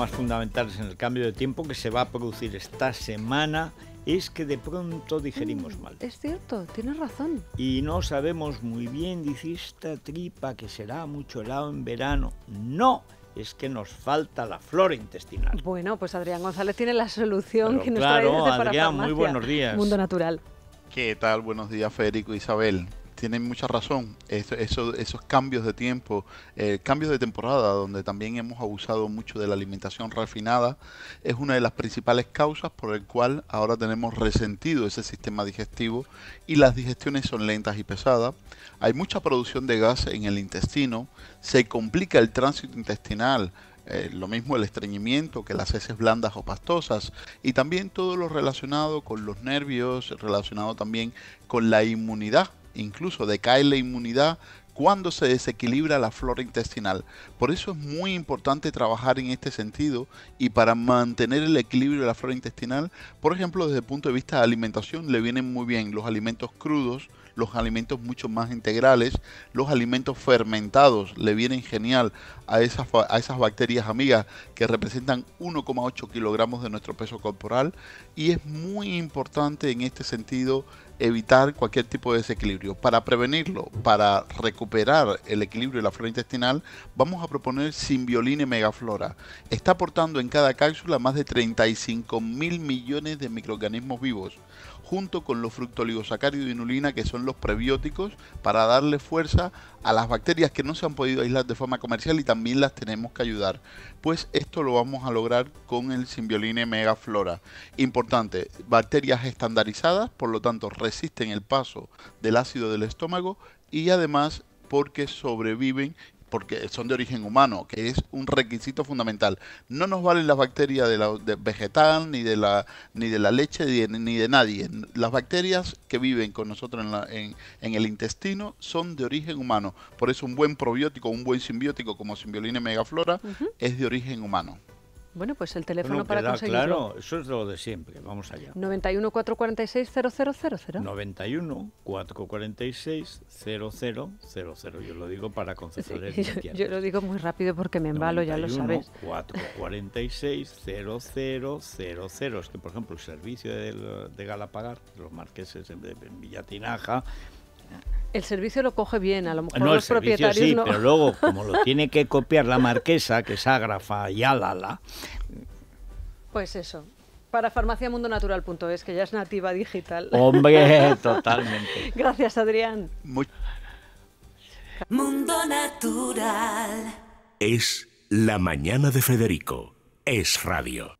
problemas fundamentales en el cambio de tiempo que se va a producir esta semana es que de pronto digerimos Mm, mal. Es cierto, tienes razón. Y no sabemos muy bien, dice esta tripa, que será mucho helado en verano. No, es que nos falta la flora intestinal. Bueno, pues Adrián González tiene la solución Pero que nos claro, trae desde Adrián, muy Parafarmacia. buenos días. Mundo Natural. ¿Qué tal? Buenos días, Federico e Isabel. Tienen mucha razón. Eso- eso- esos cambios de tiempo, eh, cambios de temporada, donde también hemos abusado mucho de la alimentación refinada, es una de las principales causas por el cual ahora tenemos resentido ese sistema digestivo y las digestiones son lentas y pesadas. Hay mucha producción de gas en el intestino, se complica el tránsito intestinal. Eh, lo mismo el estreñimiento que las heces blandas o pastosas y también todo lo relacionado con los nervios, relacionado también con la inmunidad, incluso decae la inmunidad cuando se desequilibra la flora intestinal. Por eso es muy importante trabajar en este sentido y para mantener el equilibrio de la flora intestinal, por ejemplo, desde el punto de vista de alimentación, le vienen muy bien los alimentos crudos, los alimentos mucho más integrales, los alimentos fermentados le vienen genial a esas, a esas bacterias amigas que representan 1,8 kilogramos de nuestro peso corporal y es muy importante en este sentido evitar cualquier tipo de desequilibrio. Para prevenirlo, para recuperar el equilibrio de la flora intestinal, vamos a proponer Symbiolina Megaflora. Está aportando en cada cápsula más de 35 mil millones de microorganismos vivos junto con los fructooligosacáridos y inulina, que son los prebióticos, para darle fuerza a las bacterias que no se han podido aislar de forma comercial y también las tenemos que ayudar. Pues esto lo vamos a lograr con el Symbioline Mega Flora. Importante, bacterias estandarizadas, por lo tanto resisten el paso del ácido del estómago y además porque sobreviven porque son de origen humano, que es un requisito fundamental. No nos valen las bacterias de la de vegetal, ni de la ni de la leche, ni de, ni de nadie. Las bacterias que viven con nosotros en, la- en- en el intestino son de origen humano. Por eso un buen probiótico, un buen simbiótico como Symbiolina megaflora es de origen humano. Bueno, pues el teléfono Bueno, para conseguirlo. claro, eso es lo de siempre. Vamos allá. 91 446 0000. 91 446 0000. Yo lo digo para Sí, conceptuales yo, iniciales. yo lo digo muy rápido porque me embalo, ya lo 91 sabes. 446 0000. Es que, por ejemplo, el servicio del- de Galapagar, de los marqueses de, de Villatinaja, El servicio lo coge bien, a lo mejor no, el los servicio propietarios sí, no. pero luego, como lo tiene que copiar la marquesa, que es ágrafa y alala, Pues eso. Para farmaciamundonatural.es, que ya es nativa digital. hombre, totalmente. Gracias, Adrián. Muy- Mundo Natural. Es La Mañana de Federico. Es Radio.